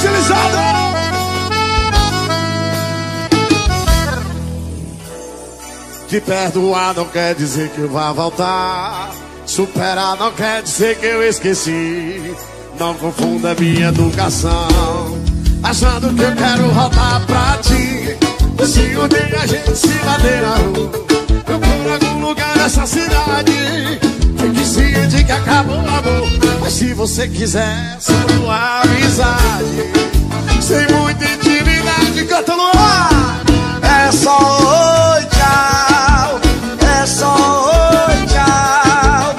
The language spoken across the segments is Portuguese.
estilizado. Te perdoar não quer dizer que vá voltar. Superar não quer dizer que eu esqueci. Não confunda minha educação. Achando que eu quero voltar pra ti. Se um a gente se bater na rua, eu algum lugar nessa cidade. Fique ciente que acabou o amor. Mas se você quiser, uma amizade. Sem muita intimidade, canta no ar. É só oi, tchau. É só oi, tchau.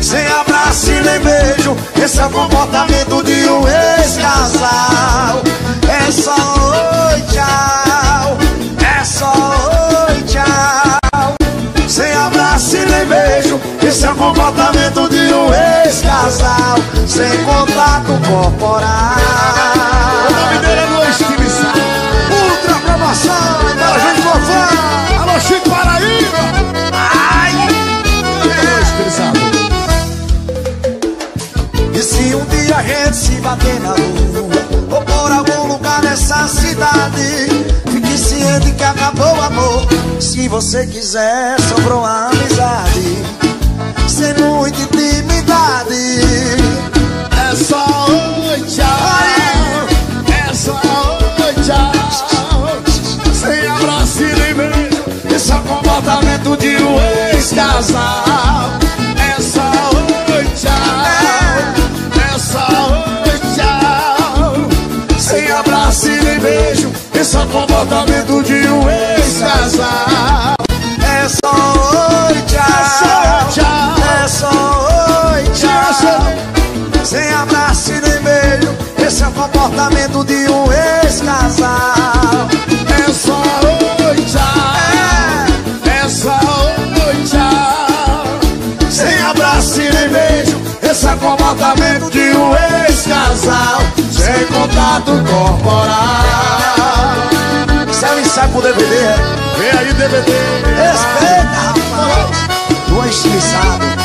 Sem abraço e nem beijo. Esse é o comportamento de um ex-casal. É só oi, Esse é o comportamento de um ex-casal. Sem contato corporal. O nome dele é Luiz Estilizado. Ultra promoção, da gente fofão. Alô, Chico Paraíba. Ai! Luiz Estilizado. E se um dia a gente se bater na rua Ou por algum lugar nessa cidade Fique ciente que acabou o amor Se você quiser, sobrou a amizade Sem muita intimidade É só oi, tchau. É só oi, tchau. Sem abraço e nem beijo. Esse é comportamento de um ex-casal. É só oi, tchau. É só oi, tchau. Sem abraço e nem beijo. Esse é comportamento de um ex-casal. É só oi, é o comportamento de um ex-casal É só oi, tchau. É só oi, tchau. Sem abraço e nem beijo. Esse é comportamento de um ex-casal. Sem contato corporal. Isso é um ensaio pro DVD, é? Vem aí, DVD. Respeita, rapaz Do estilizado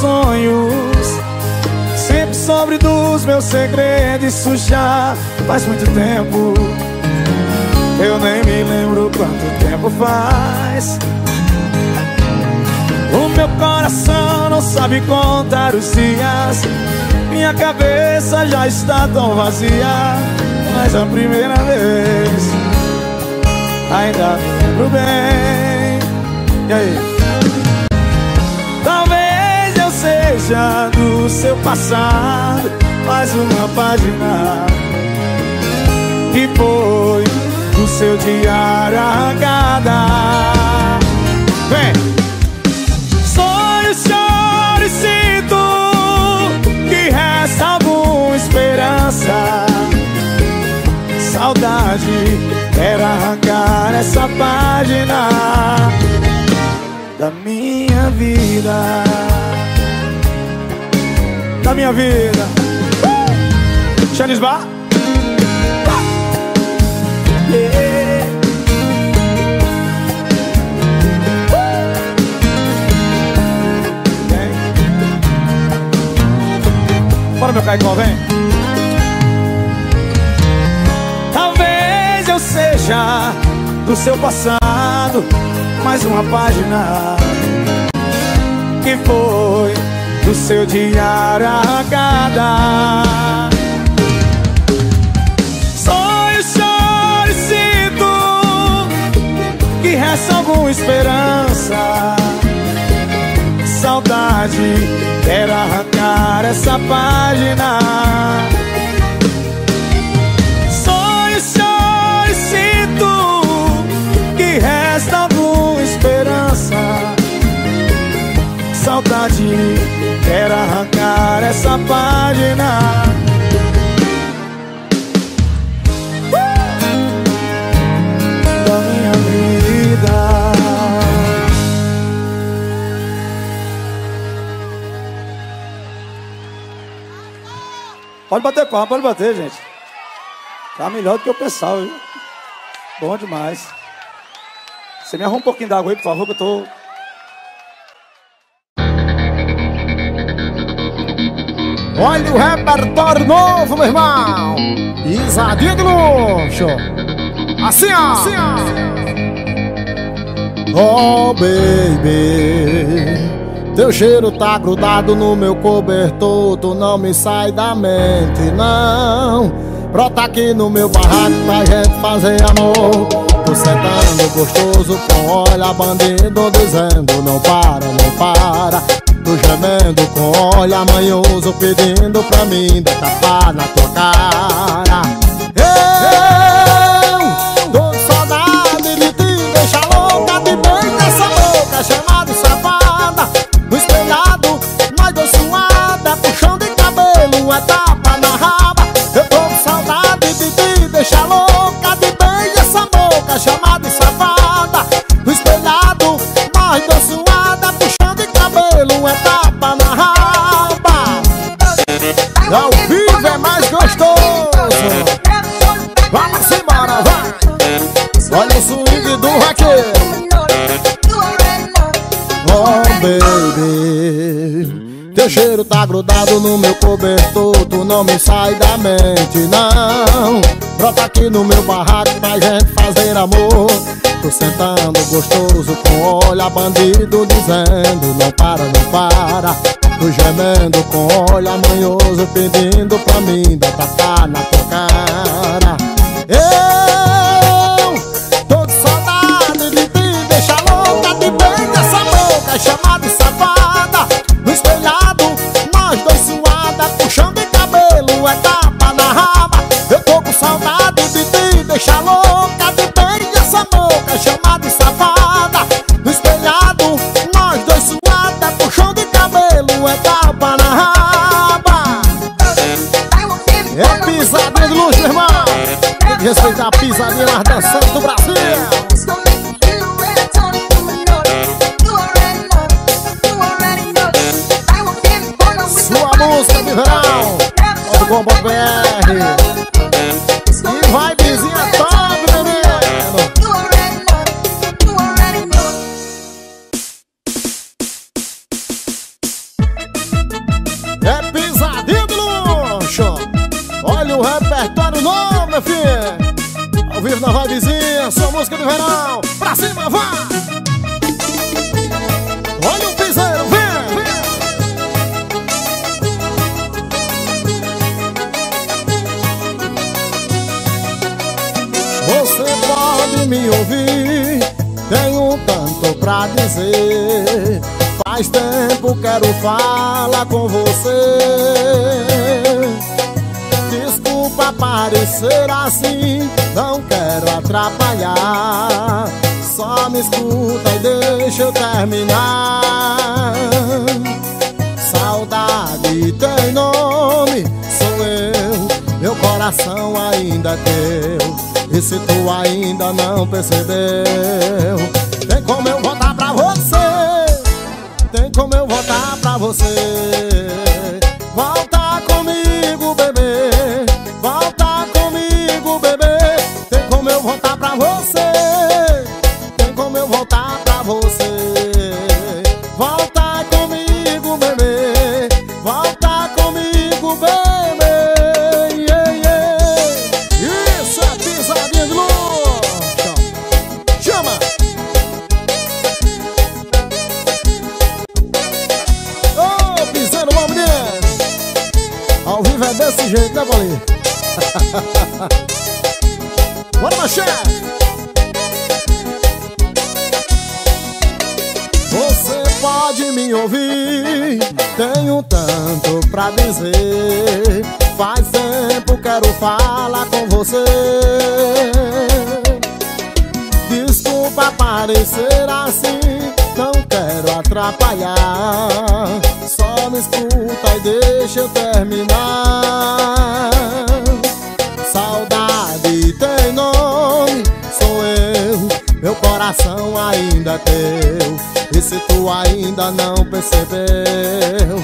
sonhos. Sempre sobre dos meus segredos Isso já faz muito tempo. Eu nem me lembro quanto tempo faz. O meu coração não sabe contar os dias. Minha cabeça já está tão vazia. Mas a primeira vez Ainda me lembro bem. E aí? Eu seja do seu passado. Mais uma página Que foi do seu diário arrancada Vem! Sonho, choro e sinto Que resta alguma esperança. Saudade Quero arrancar essa página Da minha vida Da minha vida uh! Charles Bar yeah. Bora meu Caicó, vem Talvez eu seja do seu passado Mais uma página Que foi do seu diário arrancada. Sonho, choro e sinto Que resta alguma esperança. Saudade, quero arrancar essa página. Sonho, choro e sinto Que resta alguma esperança. Saudade, quero arrancar essa página! Da minha vida Pode bater palma, pode bater, gente. Tá melhor do que eu pensava, viu? Bom demais. Você me arruma um pouquinho d'água aí, por favor, que eu tô. Olha o repertório novo, meu irmão. Pisadinha de luxo. Assim, ó. Assim, ó. Oh, baby. Teu cheiro tá grudado no meu cobertor. Tu não me sai da mente, não. Brota aqui no meu barraco pra gente fazer amor. Tô sentando gostoso com olha bandido dizendo não para, não para. Tô gemendo com olha manhoso pedindo pra mim tapa na tua cara. Grudado no meu cobertor Tu não me sai da mente, não. Brota aqui no meu barraco pra gente fazer amor. Tô sentando gostoso com olha bandido Dizendo não para, não para. Tô gemendo com olha manhoso Pedindo pra mim dar tapa na tua cara. Eu respeitar a pisadinha mais dançante do Brasil atrapalhar. Só me escuta e deixa eu terminar. Saudade tem nome, sou eu. Meu coração ainda é teu. E se tu ainda não percebeu, tem como eu voltar pra você. Tem como eu voltar pra você. Pra. Tu ainda não percebeu,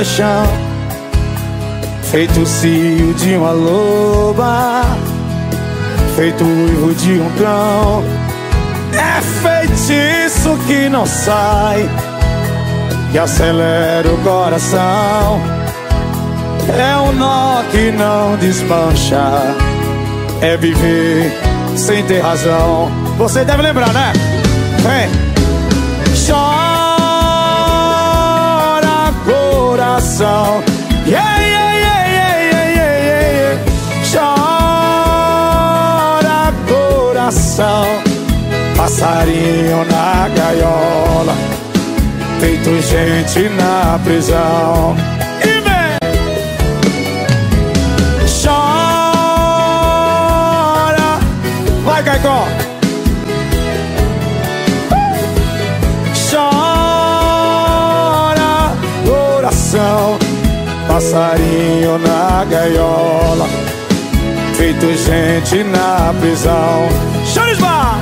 paixão. Feito o cio de uma loba, feito o uivo de um cão. É feitiço que não sai, que acelera o coração. É um nó que não desmancha. É viver sem ter razão. Você deve lembrar, né? Vem. Coração. Yeah, yeah, yeah, yeah, yeah, yeah, yeah. Chora coração. Passarinho na gaiola. Feito gente na prisão. E vem. Chora Vai, Caicó Coração Passarinho na gaiola Feito gente na prisão Chora, Ismar!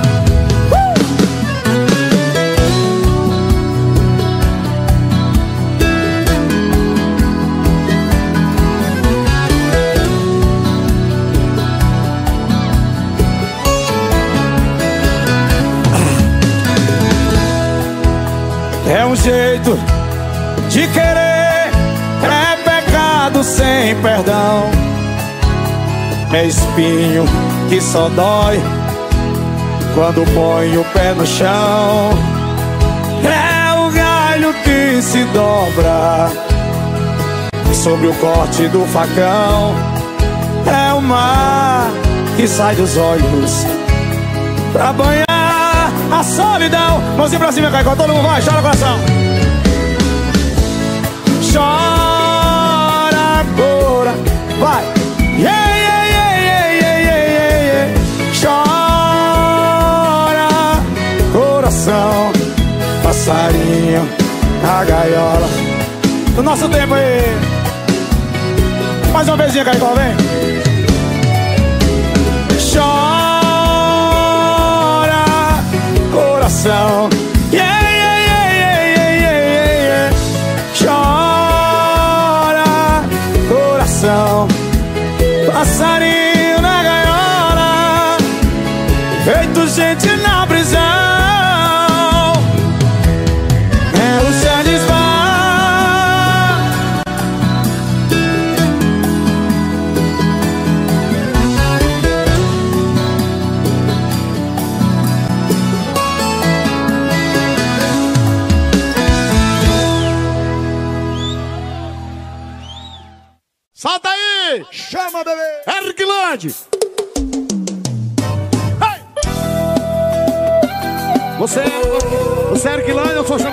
um jeito de é pecado sem perdão. É espinho que só dói quando põe o pé no chão. É o galho que se dobra sobre o corte do facão. É o mar que sai dos olhos pra banhar a solidão. Mãozinha pra cima, Caicó, todo mundo vai, chora coração. Passarinho na gaiola. No nosso tempo aí. Mais uma vezinha, Caicó, vem. Chora, coração. Chora, coração. Passarinho na gaiola. Feito gente na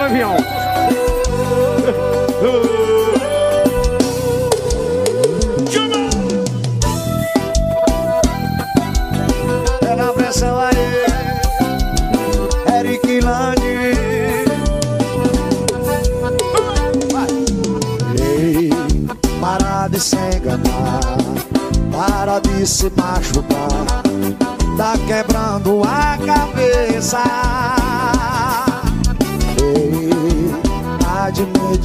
Avião. Chama! Pega a pressão aí, Eric Lande. Ei, para de se enganar, para de se machucar, tá quebrando a cabeça.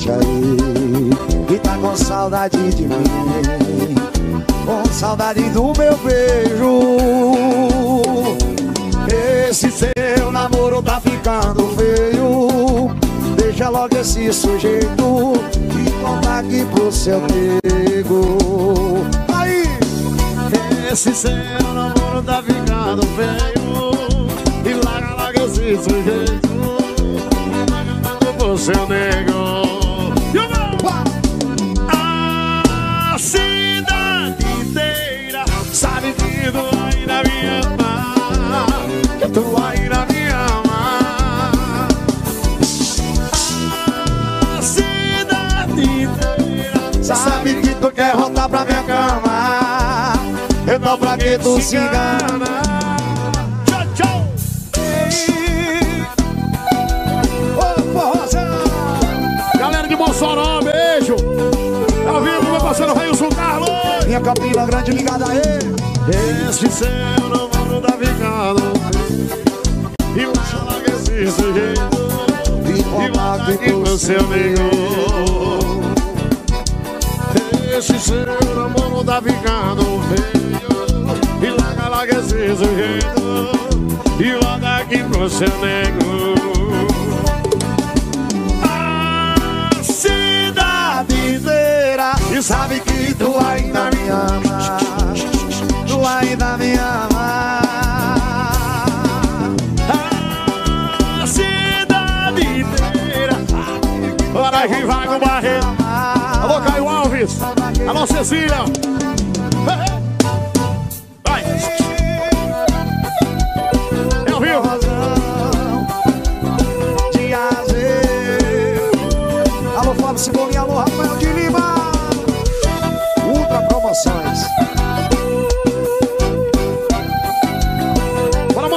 Aí, que tá com saudade de mim, com saudade do meu beijo. Esse seu namoro tá ficando feio. Deixa logo esse sujeito e conta aqui pro seu nego. Aí! Esse seu namoro tá ficando feio E larga, larga esse sujeito E larga pro seu nego Que se engana? Tchau, tchau Ô, forrozão! Galera de Mossoró, beijo. Ao vivo, meu parceiro Railson Carlos. Minha Campina Grande ligada aí. Este seu namoro tá ficando. E larga esse sujeito. E E conta larga aqui aqui pro pro seu seu nego. Esse seu namoro tá ficando feio. E larga, larga esse sujeito. E larga aqui pro seu nego. A cidade inteira E sabe que tu ainda me ama. Tu ainda me ama. A cidade inteira Bora que vai com o Barreto Alô, Caio Alves Alô, Cecília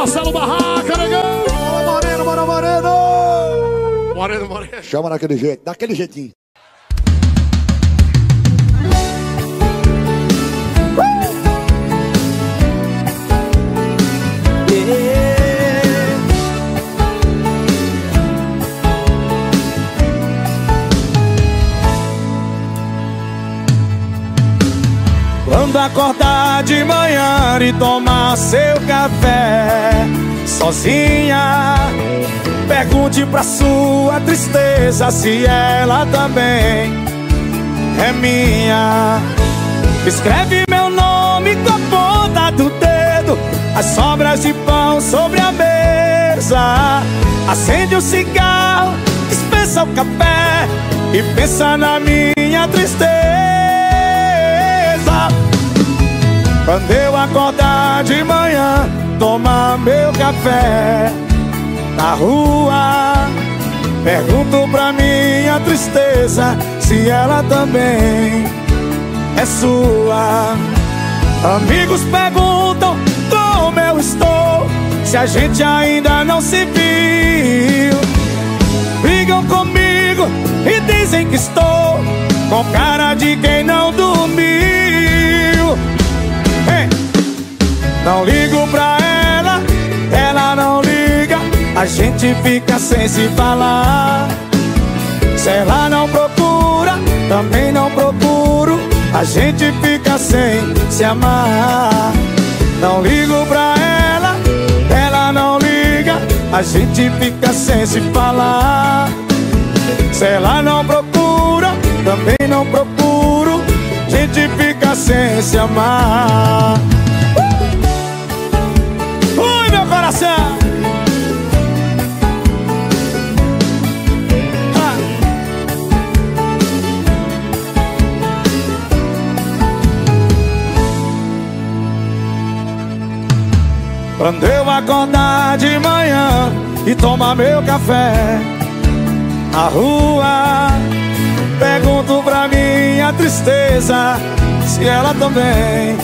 Marcelo Barraca, negão Bora, Moreno, bora, Moreno. Moreno, Moreno Chama daquele jeito, daquele jeitinho. Quando acordar de manhã e tomar seu café sozinha, Pergunte pra sua tristeza se ela também é minha. Escreve meu nome com a ponta do dedo, as sobras de pão sobre a mesa. Acende o cigarro, dispensa o café e pensa na minha tristeza. Quando eu acordar de manhã, tomar meu café na rua. Pergunto pra minha tristeza se ela também é sua. Amigos perguntam como eu estou, se a gente ainda não se viu. Brigam comigo e dizem que estou com cara de quem não dormiu. Não ligo pra ela, ela não liga, a gente fica sem se falar. Se ela não procura, também não procuro, a gente fica sem se amar. Não ligo pra ela, ela não liga, a gente fica sem se falar. Se ela não procura, também não procuro, a gente fica sem se amar. Quando eu acordar de manhã e tomar meu café na rua, pergunto pra minha tristeza se ela também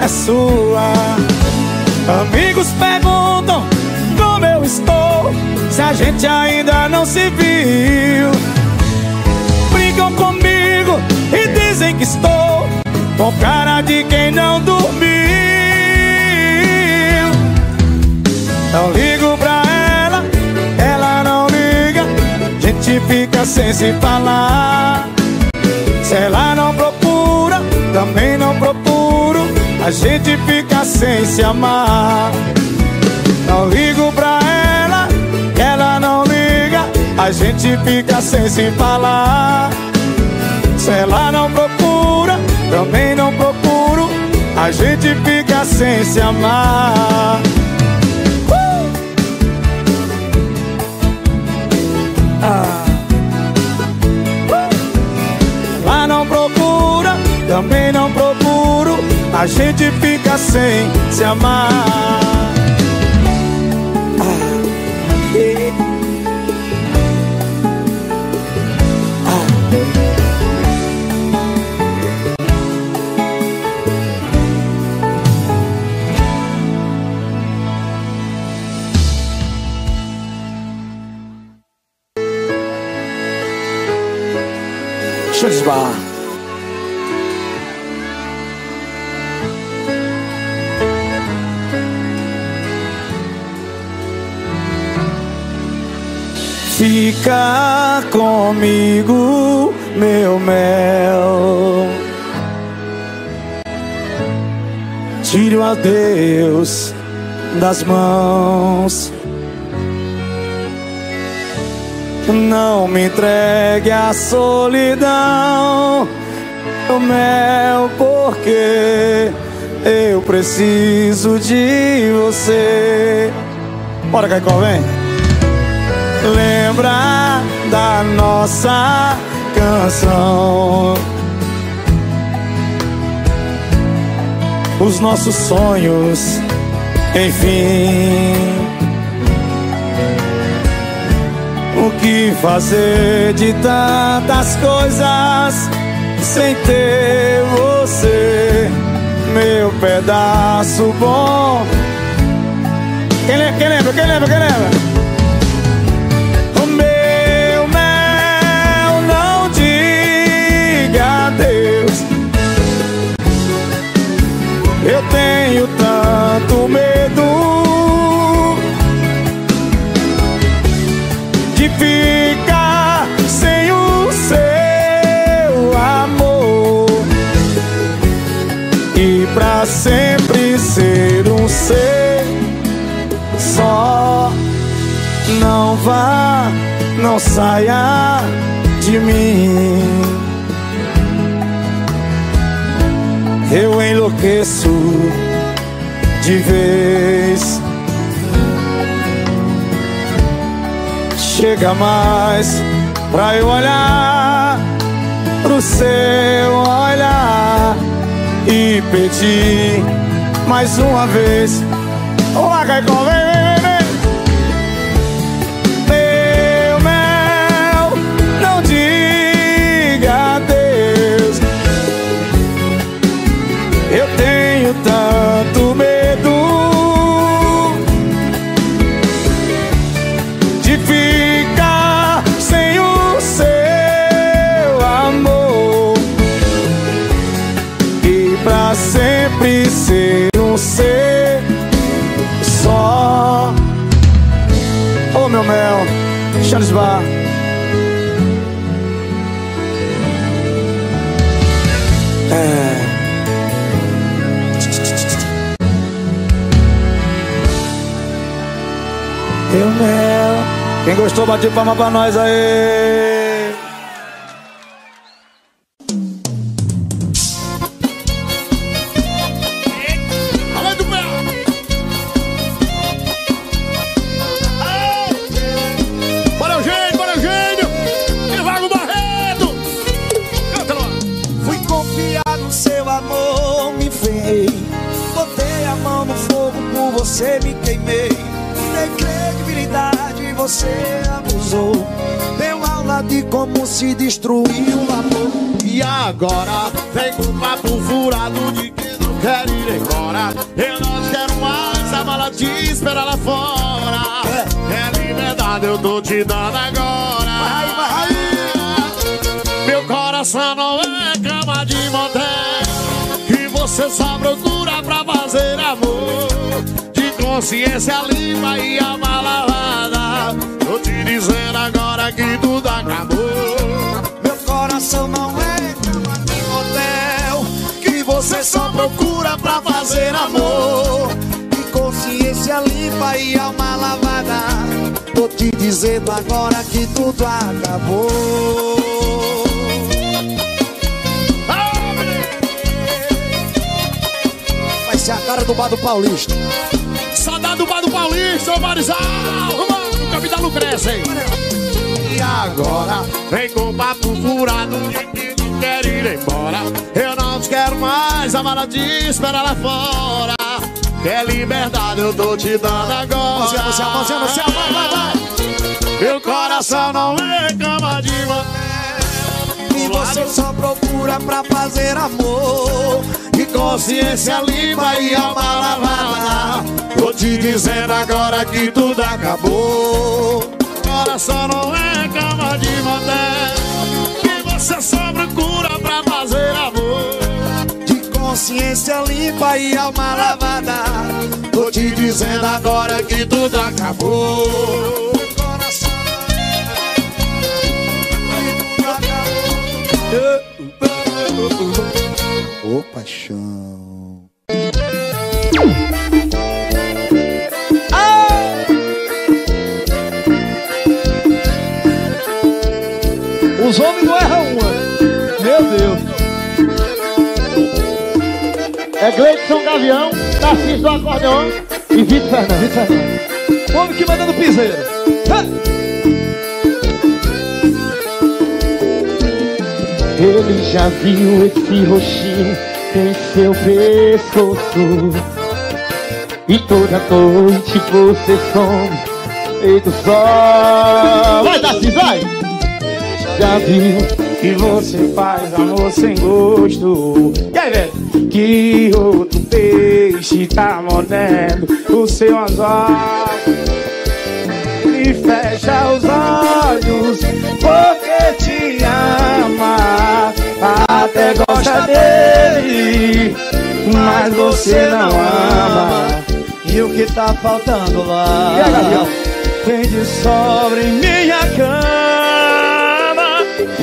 é sua. Amigos perguntam como eu estou, se a gente ainda não se viu. Brincam comigo e dizem que estou com cara de quem não dormiu. Não ligo pra ela, ela não liga, a gente fica sem se falar. Se ela não procura, também não procuro, a gente fica sem se amar. Não ligo pra ela, ela não liga, a gente fica sem se falar. Se ela não procura, também não procuro, a gente fica sem se amar. A gente fica sem se amar. Ah. Eh. Deixa eu desbarrar. Fica comigo, meu mel. Tire o adeus das mãos. Não me entregue à solidão, meu mel, porque eu preciso de você. Bora, Caicó, vem. Nossa canção. Os nossos sonhos, enfim. O que fazer de tantas coisas sem ter você, meu pedaço bom? Quem lembra? Quem lembra? Quem lembra? Quem lembra? Não saia de mim. Eu enlouqueço de vez. Chega mais pra eu olhar pro seu olhar e pedir mais uma vez. Quem gostou, bate palma pra nós aí. Destruir o amor. E agora vem com um papo furado de que não quer ir embora. Eu não quero mais a mala te espera lá fora. É liberdade, eu tô te dando agora. Meu coração não é cama de motel. Que você só procura pra fazer amor. De consciência limpa e alma lavada. Tô te dizendo agora que tudo acabou. Procura pra fazer amor. De consciência limpa e alma lavada. Tô te dizendo agora que tudo acabou. Vai ser a cara do bar do Paulista. Saudade do Bar do Paulista, ô Marizal! Mano, capitão Lucrece, hein? E agora vem com papo furado quer ir embora. Eu não te quero mais, a te espera lá fora. Que é liberdade, eu tô te dando agora. Céu, mãozinha no céu, vai, vai, vai Meu coração não é cama de motel. E você só procura pra fazer amor De consciência limpa e alma lavada. Tô te dizendo agora que tudo acabou. Coração não é cama de motel. Procura pra fazer amor. De consciência limpa e alma lavada Tô te dizendo agora que tudo acabou. Coração Ô paixão Os homens não erram uma. Meu Deus. É Gleidson Gavião, Tarcísio do Acordeon e Vitor Fernandes. Vitor Fernandes. O homem que manda no piseiro. Ele já viu esse roxinho em seu pescoço E toda noite você some E do sol Vai, Tarcísio, vai! Já viu que você faz amor sem gosto E aí, velho? Que outro peixe tá mordendo o seu anzol E fecha os olhos porque te ama Até gosta dele, mas você não ama E o que tá faltando lá? Vem de sobra em minha cama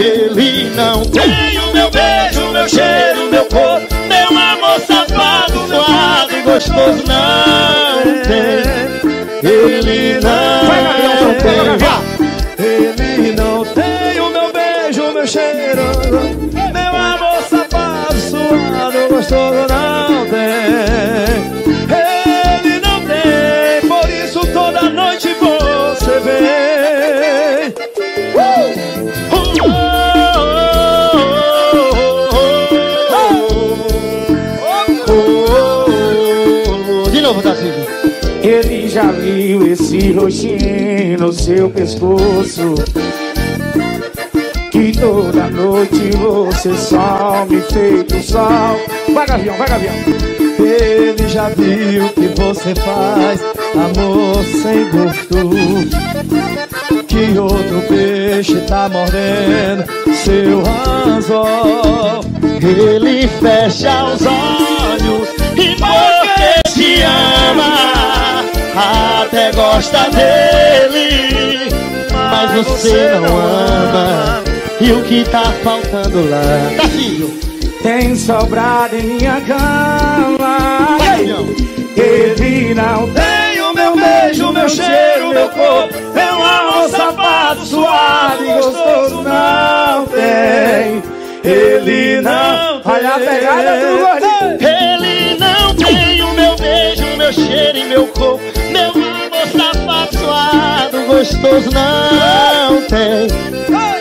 ele não tem o meu beijo, meu cheiro, meu corpo Meu amor safado, doado, gostoso Não tem. Ele não tem. Ele não tem o meu beijo, meu cheiro. Meu amor safado, suado, gostoso Não esse rostinho no seu pescoço. Que toda noite você só me feito sol Vai Gavião, vai Gavião. Ele já viu que você faz amor sem gosto Que outro peixe tá mordendo seu anzol. Ele fecha os olhos e porque te ama Até gosta dele Mas você não ama. E o que tá faltando lá? Tá filho? Tem sobrado em minha cama. Ele não tem o meu beijo, meu cheiro, meu corpo. Meu amor sapato, suave e gostoso Não tem. Ele não Olha a pegada do gordinho? Ele meu cheiro e meu corpo Meu amor safado, suado, gostoso não tem.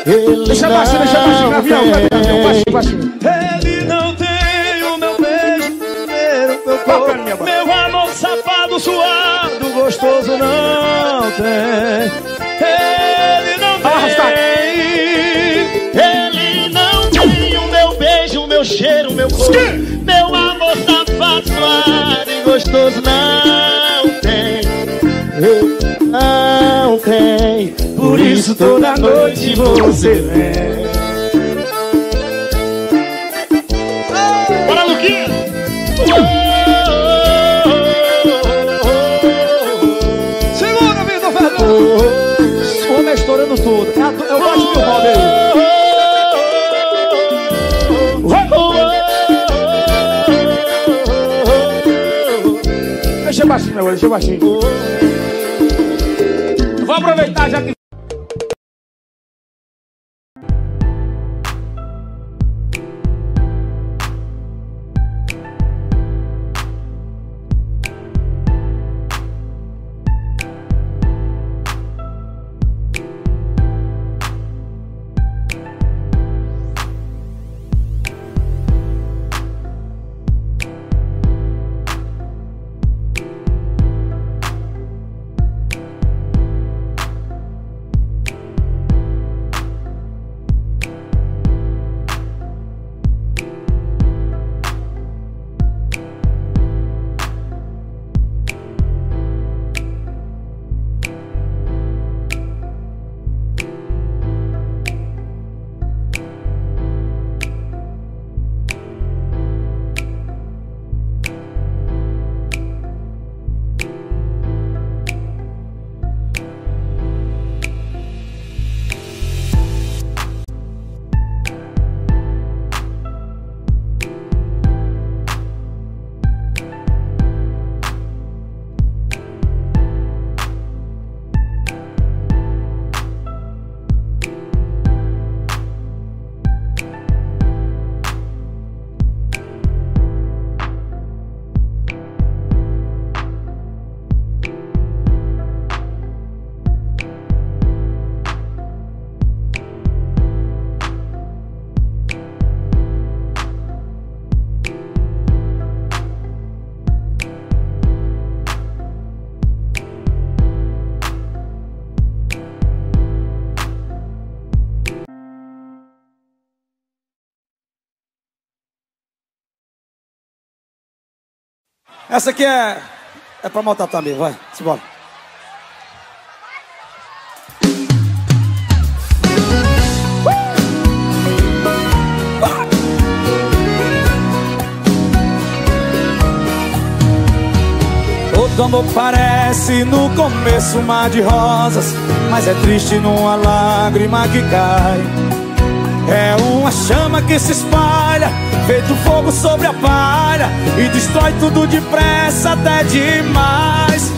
Ele Deixa baixinho, deixa baixinho, Gavião, Gavião, baixinho, baixinho Ele não tem o meu beijo, meu cheiro, meu corpo. Meu amor safado, suado, gostoso não tem. Ele não Arrasta. tem. Ele não tem o meu beijo, meu cheiro, meu corpo não tem Por isso toda noite você vem Bora, Luquinha! Segura, Vitor Fernando O homem é estourando tudo É gosto do Bob aí Deixa baixinho, meu, deixa baixinho aproveitar já que Essa aqui é. É pra maltar também, vai. Simbora. Todo amor parece no começo um mar de rosas, mas é triste numa lágrima que cai. É uma chama que se espalha, feito fogo sobre a palha e destrói tudo depressa até demais.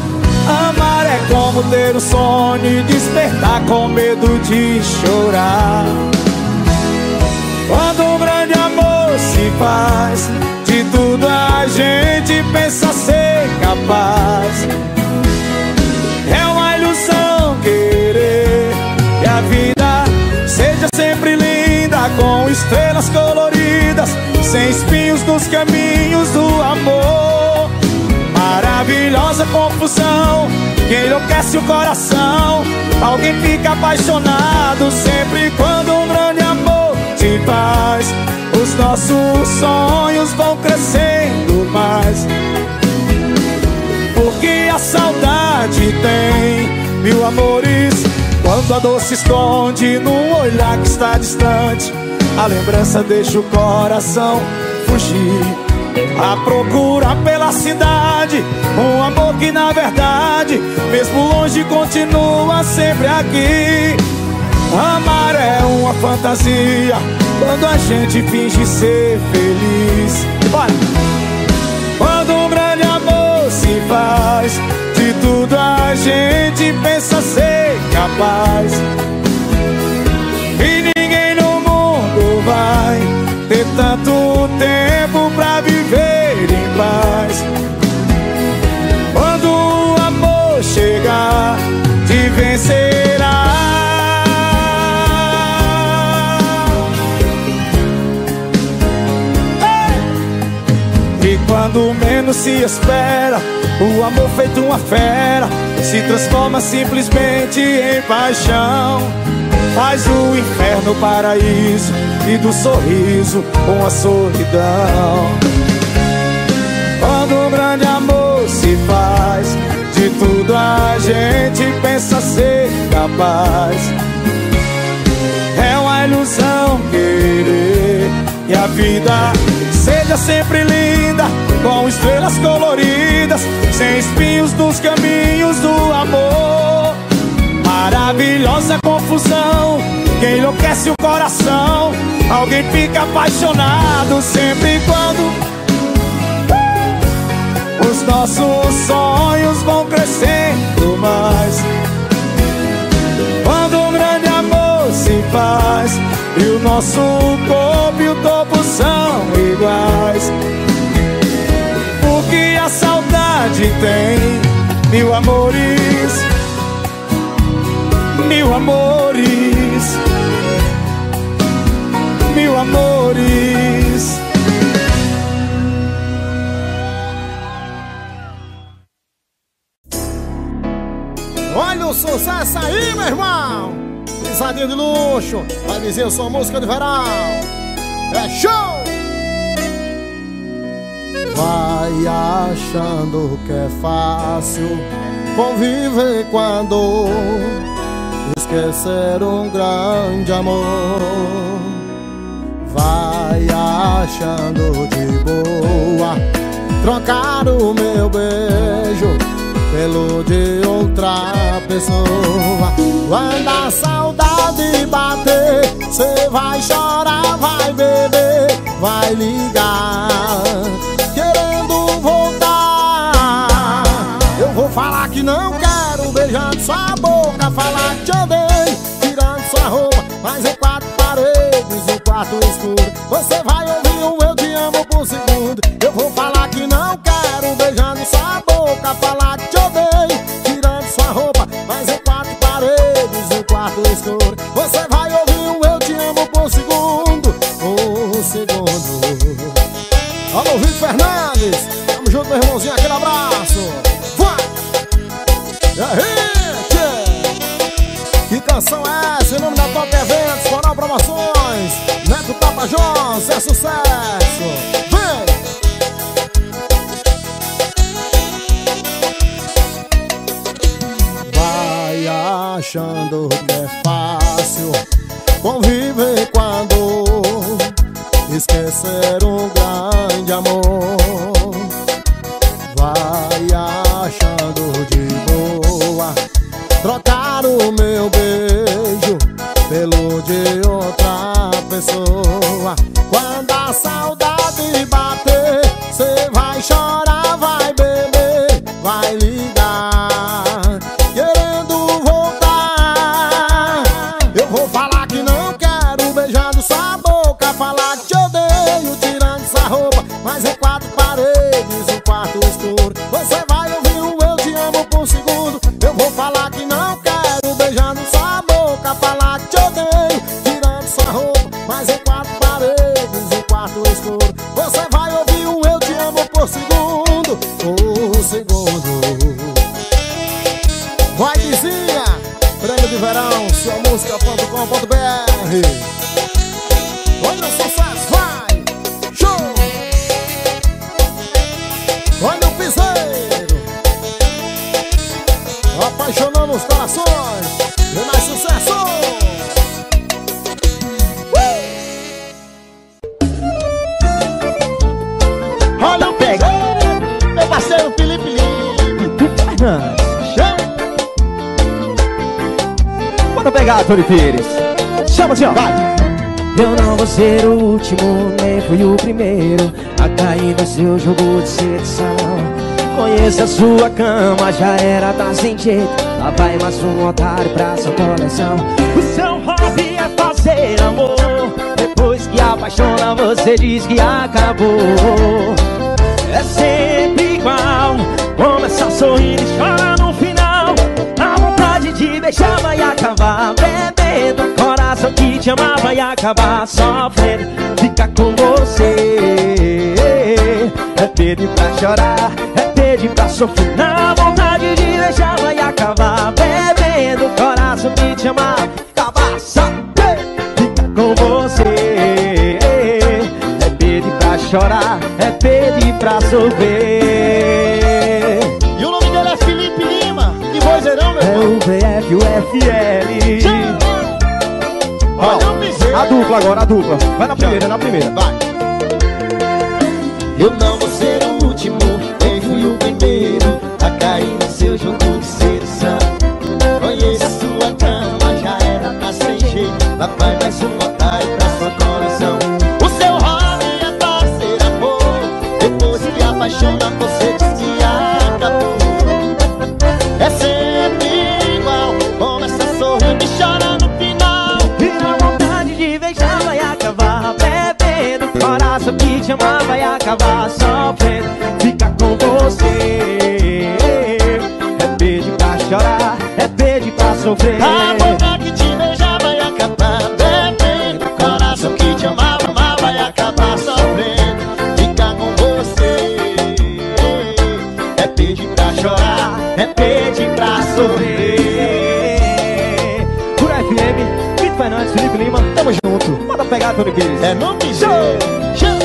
Amar é como ter um sonho e despertar com medo de chorar. Quando um grande amor se faz, de tudo a gente pensa ser capaz. É uma ilusão querer que a vida com estrelas coloridas, sem espinhos nos caminhos do amor. Maravilhosa confusão que enlouquece o coração. Alguém fica apaixonado sempre quando um grande amor se faz. Os nossos sonhos vão crescendo mais. Porque a saudade tem mil amores. Quando a dor se esconde num olhar que está distante, a lembrança deixa o coração fugir. A procura pela cidade, um amor que na verdade, mesmo longe, continua sempre aqui. Amar é uma fantasia quando a gente finge ser feliz. Bora! Quando um grande amor se faz, de tudo a gente pensa ser capaz. O amor feito uma fera se transforma simplesmente em paixão. Faz o inferno paraíso e do sorriso uma solidão. Quando um grande amor se faz, de tudo a gente pensa ser capaz. É uma ilusão querer que a vida seja sempre linda, com estrelas coloridas, sem espinhos nos caminhos do amor. Maravilhosa confusão que enlouquece o coração. Alguém fica apaixonado sempre quando os nossos sonhos vão crescendo mais. Quando um grande amor se faz e o nosso corpo e o topo são iguais. Saudade tem mil amores, mil amores, mil amores. Olha o sucesso aí, meu irmão! Pisadinha de luxo, vai dizer sua música de verão. É show! Vai achando que é fácil conviver com a dor, esquecer um grande amor. Vai achando de boa trocar o meu beijo pelo de outra pessoa. Quando a saudade bater, cê vai chorar, vai beber, vai ligar, falar que não quero beijando sua boca, falar que te odeio, tirando sua roupa, mas em quatro paredes, um quarto escuro. Você vai ouvir um eu te amo por segundo. Eu vou falar que não quero beijando sua boca, falar que te odeio, tirando sua roupa, mas em quatro paredes, um quarto escuro. Você vai ouvir um eu te amo por segundo, um segundo. Alô, Vitor Fernandes, tamo junto, meu irmãozinho, aquele canção é essa? Em nome da Top Eventos, Coral Promoções, Neto Tapajós, é sucesso! Vem! Vai achando que é fácil conviver com a dor, esquecer um grande amor. Tony Pires. Chama assim, ó. Vai. Eu não vou ser o último, nem fui o primeiro A cair no seu jogo de sedução Conheço a sua cama, já era, tá sem jeito Lá vai mais um otário pra sua coleção O seu hobby é fazer amor. Depois que apaixona, você diz que acabou. É sempre igual. Começa sorrindo e chora no final. A vontade de beijar vai acabar bebendo. Coração que te amava vai acabar sofrendo. Fica com você. É pedir pra chorar, é pedir pra sofrer. Na vontade de beijar vai acabar bebendo. Coração que te amava acabar sofrendo. Fica com você. É pedir pra chorar, é pedir pra sofrer. VF, o FL. Piseiro. A dupla agora, a dupla. Vai na primeira, na primeira. Vai. Eu não vou ser o último, nem fui o primeiro a cair no seu jogo de sedução. Conheço a sua cama, já era, tá sem jeito. Lá vai mais um sofrer A boca que te beija vai acabar. Bebendo Coração que te amava, amava vai acabar sofrendo. Ficar com você. É pedir pra chorar é pedir pra sofrer Por FM, Vitor Fernandes, Felipe Lima, tamo junto. Bota pegar, Tony Pires É no. Chama.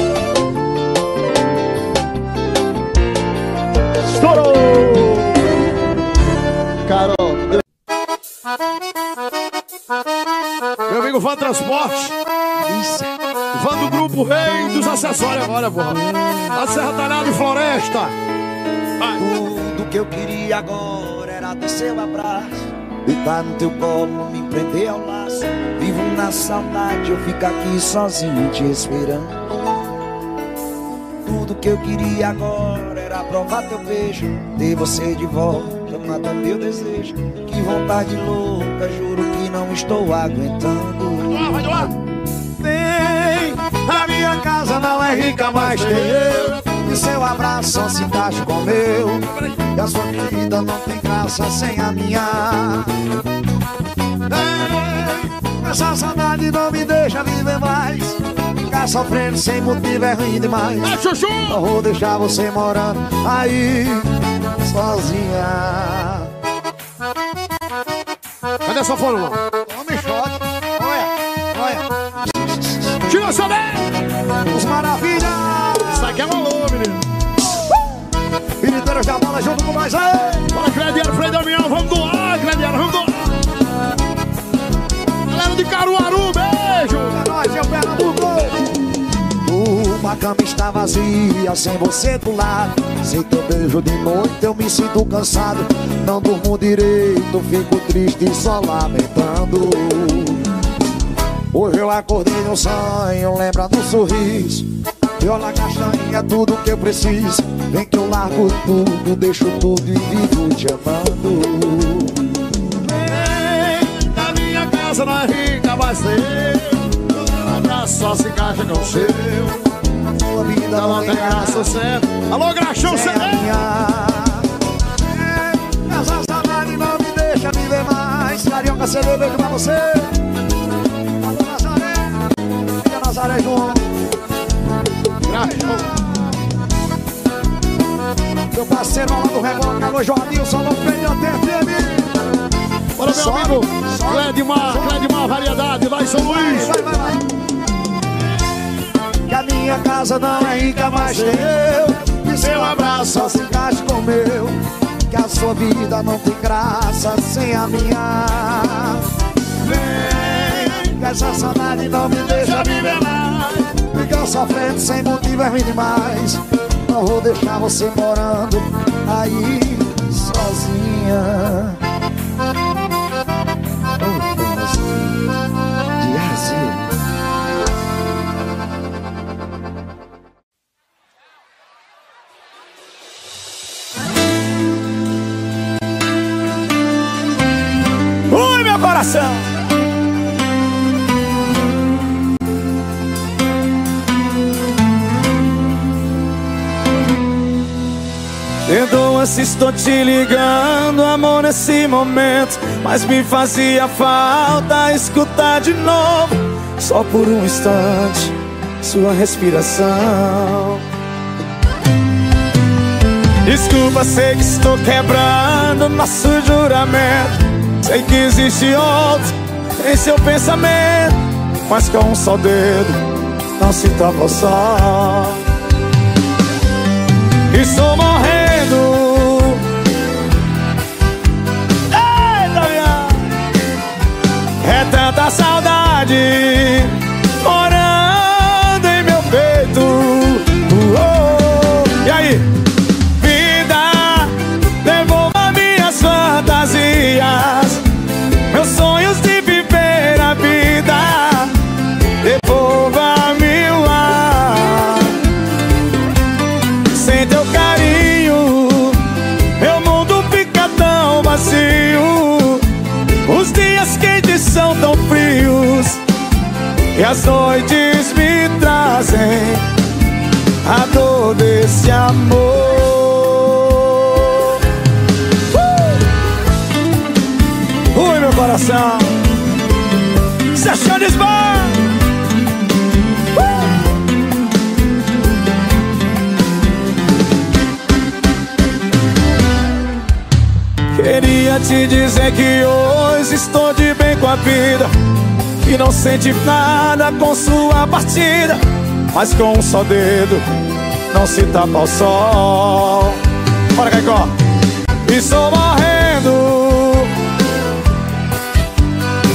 Estourou! Amigo Van Transporte. Van do grupo Rei dos Acessórios agora, porra. A Serra Talhada e Floresta. Tudo que eu queria agora era ter seu abraço Deitar no teu colo, me prender ao laço Vivo na saudade, eu fico aqui sozinho te esperando Tudo que eu queria agora era provar teu beijo Ter você de volta, matar meu desejo vontade louca, juro que não estou aguentando. Vai de lá. Vem, a minha casa não é rica, mas tem eu. E seu abraço só se encaixa com o meu E a sua vida não tem graça sem a minha. Ei, essa saudade não me deixa viver mais. Ficar sofrendo sem motivo é ruim demais. É. Não vou deixar você morando aí Sozinha Essa fórmula? Homem choque, olha, olha Tira essa. Os maravilhas Isso aqui é um alô, menino. Militeiros da bola junto com nós aí cama está vazia sem você do lado. Sem teu beijo de noite eu me sinto cansado. Não durmo direito, fico triste só lamentando. Hoje eu acordei no sonho, lembra do sorriso. Viola castanha, tudo que eu preciso. Vem que eu largo tudo, deixo tudo e vivo te amando. Na minha casa não é rica, mas eu. Um abraço só se encaixa com o seu. Sua vida Não tem graça, certo? Alô, Graxão, você a minha. É, Essa saudade não me deixa viver mais. Carioca, CD, beijo pra você. Alô, Nazaré. Fica Nazaré, João. Meu parceiro, Alan do Reboque Alô, Joadilson, não prende o TFM meu Sobe, amigo. sobe, Cledimar, Cledimar Variedade, lá em São Luís. Vai, vai, vai. Minha casa não é rica, mas eu. E seu abraço só se encaixa com o meu. Que a sua vida não tem graça sem a minha. Vem, que essa saudade não me deixa viver mais. Fica sofrendo sem motivo é ruim demais. Não vou deixar você morando aí sozinha. Coração! Perdoa se estou te ligando, amor, nesse momento. Mas me fazia falta escutar de novo, só por um instante, sua respiração. Desculpa, sei que estou quebrando nosso juramento. Sei que existe outro em seu pensamento, mas com um só dedo não se o sol. Estou morrendo. Minha. É tanta saudade as noites me trazem a dor desse amor. Uh! Ui, meu coração, se achou desbar. Queria te dizer que hoje estou de bem com a vida Que não sente nada com sua partida Mas com um só dedo não se tapa o sol Bora, Caicó! Estou morrendo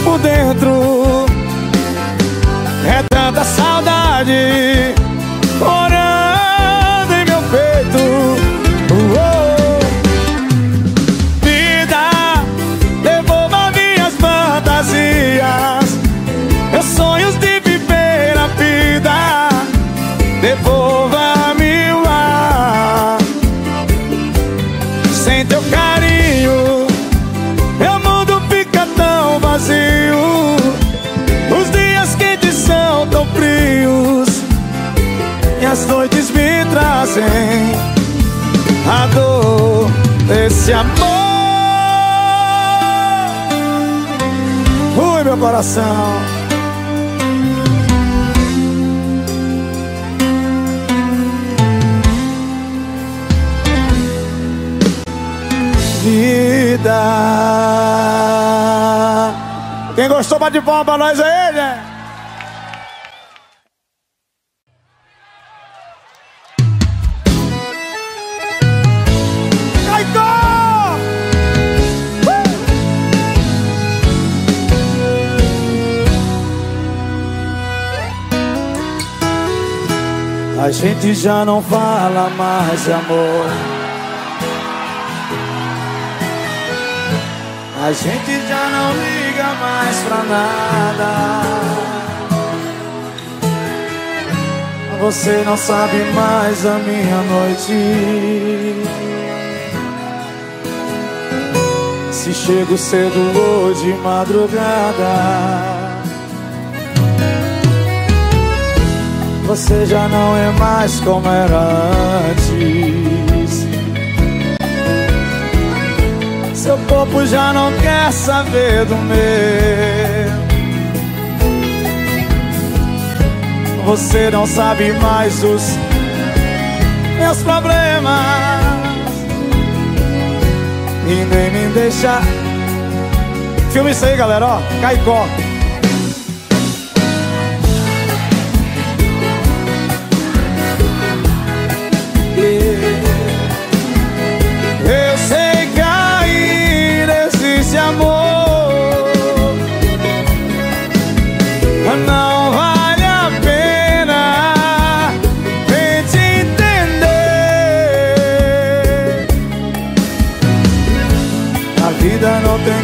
por dentro É tanta saudade amor. Ui, meu coração. Vida. Quem gostou, bate palma pra nós aí, A gente já não fala mais de amor. A gente já não liga mais pra nada. Você não sabe mais a minha noite. Se chego cedo ou de madrugada. Você já não é mais como era antes. Seu corpo já não quer saber do meu. Você não sabe mais os meus problemas. E nem me deixa Filma isso aí, galera, ó. Caicó.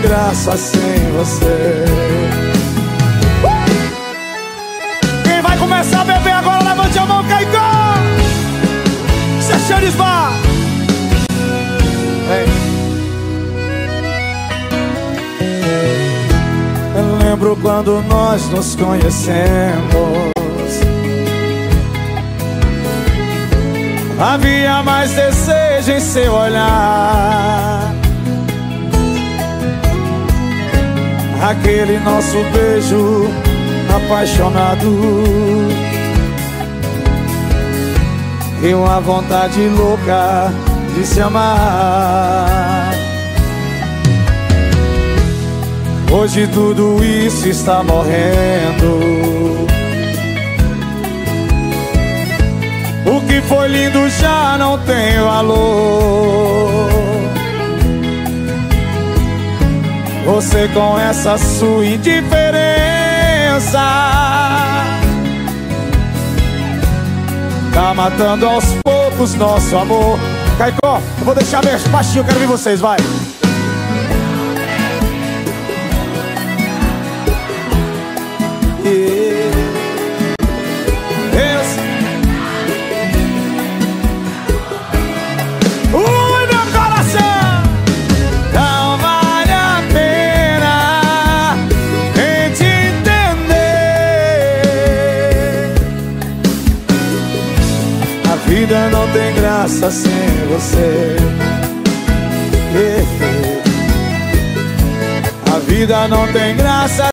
Graça sem você. Quem vai começar a beber agora? Levante a mão, Caicó! Sechanes Bar! Vem. Eu lembro quando nós nos conhecemos. Havia mais desejo em seu olhar. Aquele nosso beijo apaixonado. E uma vontade louca de se amar. Hoje tudo isso está morrendo. O que foi lindo já não tem valor. Você com essa sua indiferença Tá matando aos poucos nosso amor. Caicó, eu vou deixar bem baixinho, quero ver vocês, vai você. A vida não tem graça